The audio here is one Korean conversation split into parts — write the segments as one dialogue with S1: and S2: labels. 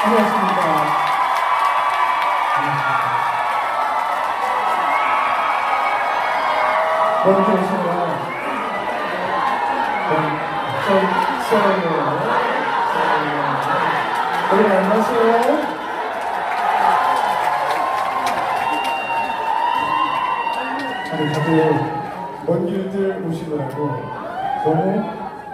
S1: 안녕하십니까. 먼저 오시면, 좀, 썰어요. 여러분, 안녕하세요. 아니, 다들 먼 길들 오시느라고 너무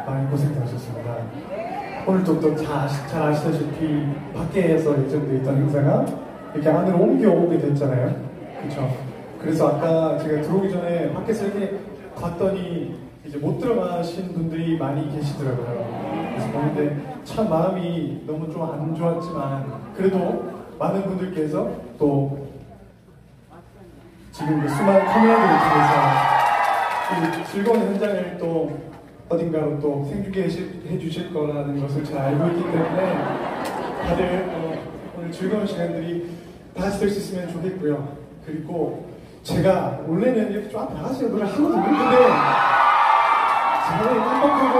S1: 많이 고생들 하셨습니다. 오늘도 또 잘, 잘 아시다시피 밖에서 예정되어 있던 행사가 이렇게 안으로 옮겨오게 됐잖아요. 그쵸? 그래서 아까 제가 들어오기 전에 밖에서 이렇게 봤더니 이제 못 들어가신 분들이 많이 계시더라고요. 그래서 보는데 참 마음이 너무 좀 안 좋았지만 그래도 많은 분들께서 또 지금 그 수많은 카메라들을 통해서 이 즐거운 현장을 또 어딘가로 또 생중계 해주실 거라는 것을 잘 알고 있기 때문에 다들 어, 오늘 즐거운 시간들이 다 같이 될수 있으면 좋겠고요. 그리고 제가 원래는 이렇게 좀 앞에 나가서 노래를 하거든요. 근데 제가 깜빡하고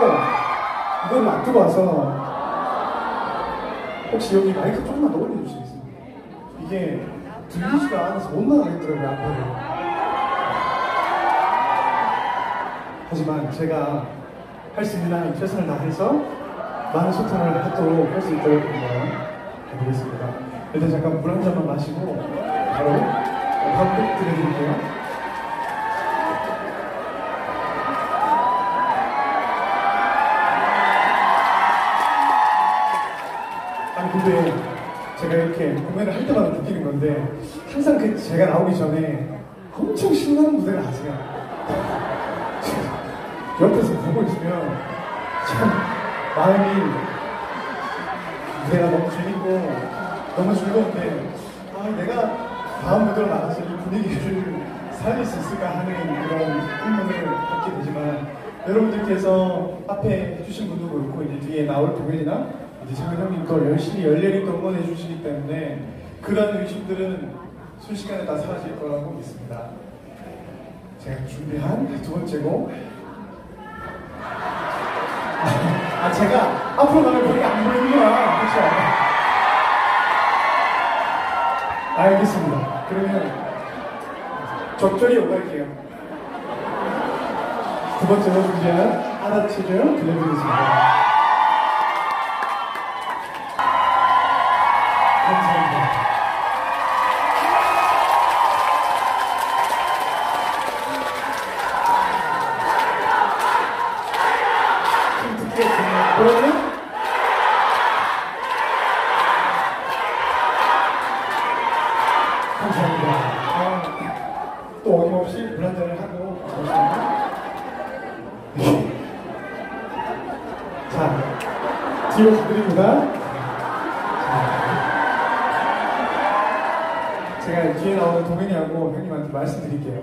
S1: 이걸 놔두고 와서 혹시 여기 마이크 조금만 더 올려주시겠습니까? 이게 들리지가 않아서 못 나가겠더라고요, 앞에를. 하지만 제가 할 수 있는 한 최선을 다해서 많은 소통을 하도록 할 수 있도록 한번 해보겠습니다. 일단 잠깐 물 한 잔만 마시고 바로 한곡 들려드릴게요. 아니 근데 제가 이렇게 공연을 할 때마다 느끼는 건데 항상 그 제가 나오기 전에 엄청 신나는 무대를 하세요. 옆에서 보고 있으면 참 마음이 무대가 너무 재밌고 너무 즐거운데 아 내가 다음 무대로 나가서 이 분위기를 살릴 수 있을까 하는 그런 의문을 갖게 되지만 여러분들께서 앞에 해주신 분도 그렇고 이제 뒤에 나올 공연이나 이제 정현 형님 또 열심히 열렬히 또 응원해 주시기 때문에 그런 의심들은 순식간에 다 사라질 거라고 믿습니다. 제가 준비한 두 번째 곡 아, 제가 앞으로 가면 거기 안 보이는구나. 그렇죠? 알겠습니다. 그러면 적절히 오갈게요. 두 번째로 준비한 아다치즈 들려드리겠습니다. 감사합니다. 그러면 감사합니다. 아, 또 어김없이 물 한잔을 하고. 자, 뒤로 가드립니다. 제가 뒤에 나오는 동현이하고 형님한테 말씀드릴게요.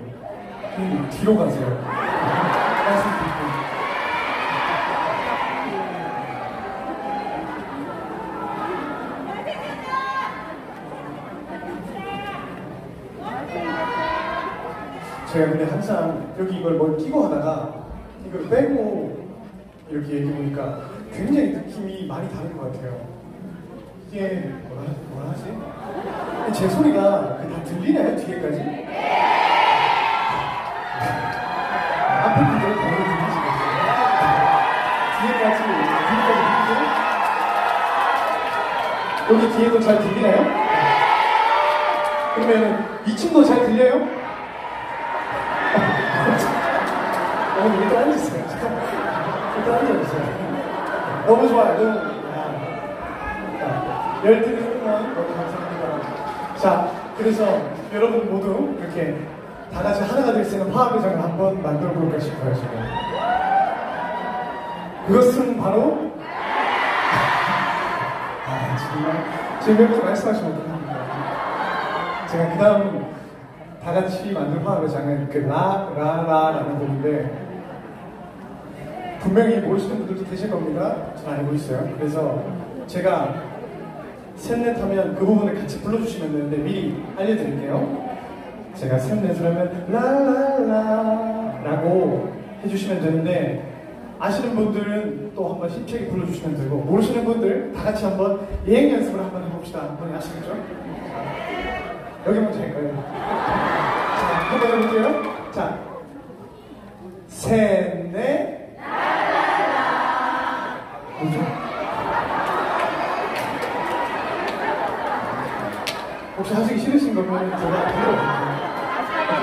S1: 형님 뒤로 가세요. 말씀드릴게요. 제가 근데 항상 여기 이걸 뭘 끼고 하다가 이걸 빼고 이렇게 얘기해 보니까 굉장히 느낌이 많이 다른 것 같아요. 이게 뭐라, 뭐라 하지? 제 소리가 그다 들리나요? 뒤에까지? 앞에 분들은 바로 들리시겠어요? 뒤에까지, 뒤에까지 들리세요? 여기 뒤에도 잘 들리나요? 그러면 2층도 잘 들려요? 어머니 일단 앉으세요. 일단 앉아주세요. 너무 좋아요. 너무. 아. 열등이 흥만 너무 감사합니다. 자, 그래서 여러분 모두 이렇게 다 같이 하나가 될 수 있는 화합의 장을 한번 만들어 볼까 싶어요, 지금. 그것은 바로 아, 정말 지금 말씀하시면 어떡합니까? 제가 그 다음 다 같이 만든 화합의 장은 그 라, 라, 라라는 곡인데 분명히 모르시는 분들도 계실 겁니다. 전 알고 있어요. 그래서 제가 셋넷 하면 그 부분을 같이 불러주시면 되는데 미리 알려드릴게요. 제가 셋넷을 하면 라라라 라고 해주시면 되는데 아시는 분들은 또 한번 힘차게 불러주시면 되고 모르시는 분들 다 같이 한번 예행 연습을 한번. 해봅시다. 한번 아시겠죠? 여기 먼저 할까요? 자, 한번 해볼게요. 자, 셋, 넷. 혹시 하시기 싫으신 거면 제가.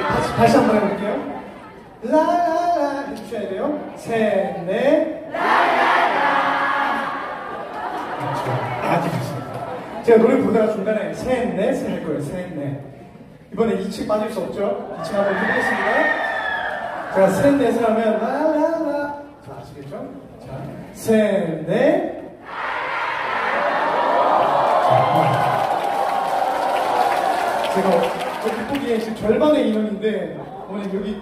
S1: 다시, 다시 한 번 해볼게요. 라라라 해주셔야 돼요. 셋, 넷. 있습니다. 제가 노래 부르다가 중간에 셋, 넷을 할 거예요. 셋, 넷. 이번에 2층 빠질 수 없죠? 2층 한번 해보겠습니다. 제가 셋, 넷을 하면 라라라. 자, 아시겠죠? 자, 셋, 넷. 제가 여기 보기에 지금 절반의 인원인데 오늘 여기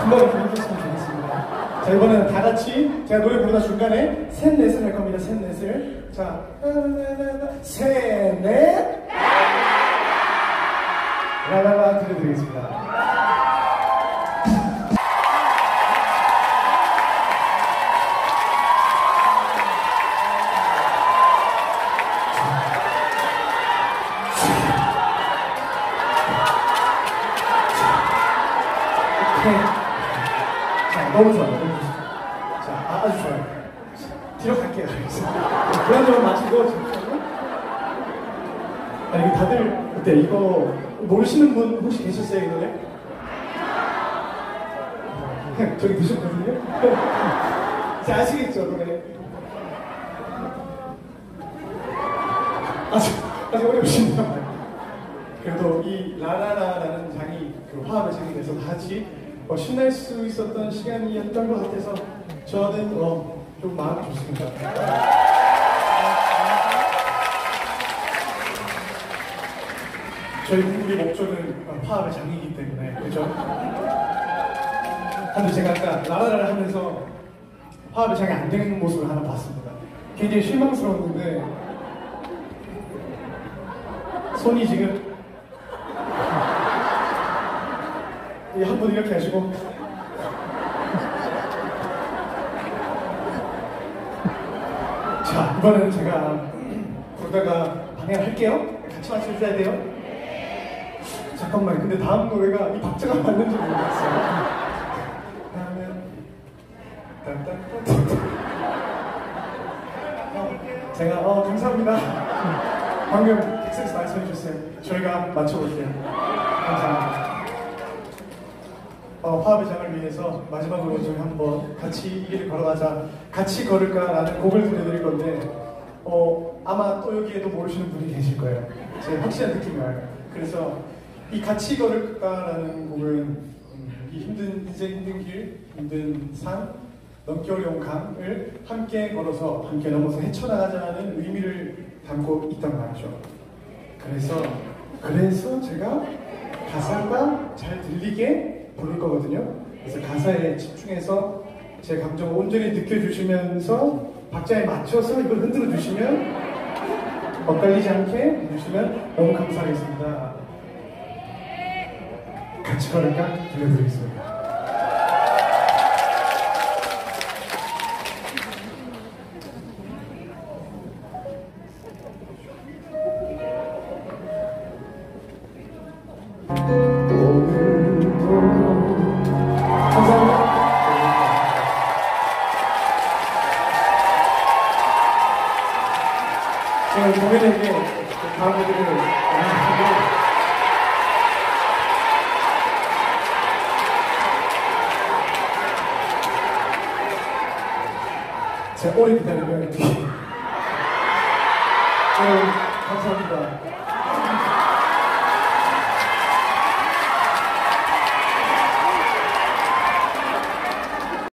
S1: 금방 보여주셨으면 좋겠습니다. 자, 이번에는 다 같이 제가 노래 부르다 중간에 셋, 넷을 할 겁니다. 셋, 넷을. 자, 셋, 넷. 라라라 들려드리겠습니다. 불안정을 마치고 잠시만요. 아, 이게 다들 그때 이거 모르시는 분 혹시 계셨어요, 이 노래? 저기 드셨거든요? 자, 아시겠죠, 노래? 아직, 아직 어려우시네요. 그래도 이 라라라라는 장이 그 화합의 장이 돼서 다 같이 어, 신날 수 있었던 시간이었던 것 같아서 저는 어, 좀 마음이 좋습니다. 저희 우리 목적은 어, 화합의 장이기 때문에 그죠? 근데 제가 아까 라라라를 하면서 화합의 장이 안 되는 모습을 하나 봤습니다. 굉장히 실망스러웠는데 손이 지금 한 분 이렇게 하시고 자 이번에는 제가 부르다가 방해할게요 같이 맞춰주셔야 돼요 잠깐만 근데 다음 노래가 이 박자가 맞는지 모르겠어요. 어, 제가 어 감사합니다. 방금 tex에서 말씀해 주셨어요. 저희가 맞춰볼게요. 감사합니다. 어, 화합의 장을 위해서 마지막으로 저희 한번 같이 이 길을 걸어가자. 같이 걸을까라는 곡을 들려드릴 건데 어, 아마 또 여기에도 모르시는 분이 계실 거예요. 제 확실한 와요. 그래서 이 같이 걸을까라는 곡은 음, 이 힘든 인생 힘든 길 힘든 산 넘기 어려운 강을 함께 걸어서 함께 넘어서 헤쳐나가자는 의미를 담고 있단 말이죠 그래서 그래서 제가 가사가 잘 들리게 부를 거거든요. 그래서 가사에 집중해서 제 감정을 온전히 느껴주시면서 박자에 맞춰서 이걸 흔들어 주시면 엇갈리지 않게 해주시면 너무 감사하겠습니다. 같이 걸을까? 들려드리겠습니다. 제가 공연에게 다음 무대를 양식하고 제가 오래 기다리면 네, 감사합니다.